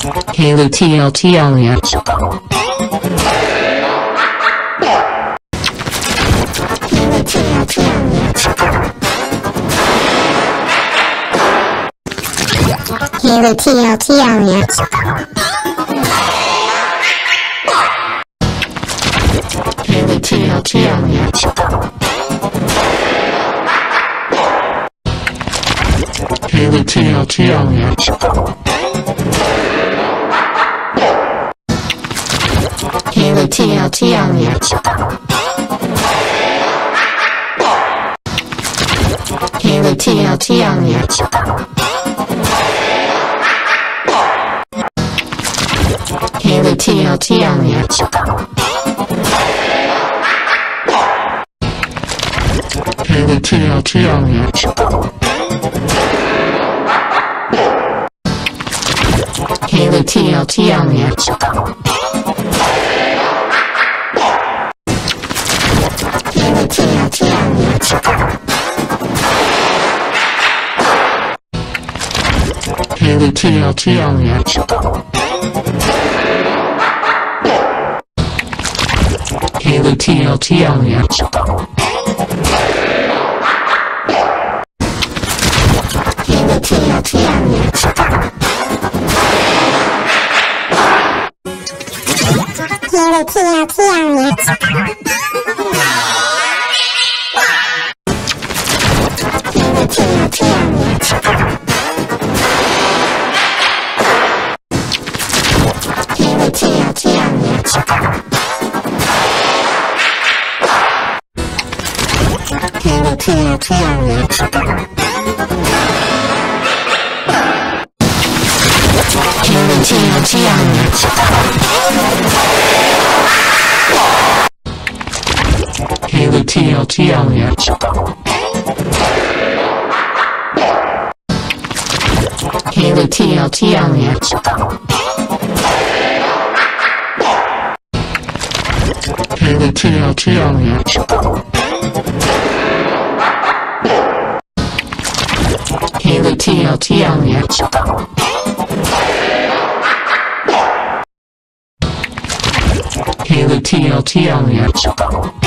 Kaylee TLT Kaylee TLT Kaylee TLT only TLT on it. Haley TLT on it. Haley TLT on it. Haley TLT on it. daily TLT on. Haley TLT on TLT on it. TLT on it. Latino Triangle Chocolate. Latino Triangle Chocolate. Latino Triangle Chocolate. TLT Elliott. Haley TLT Elliott.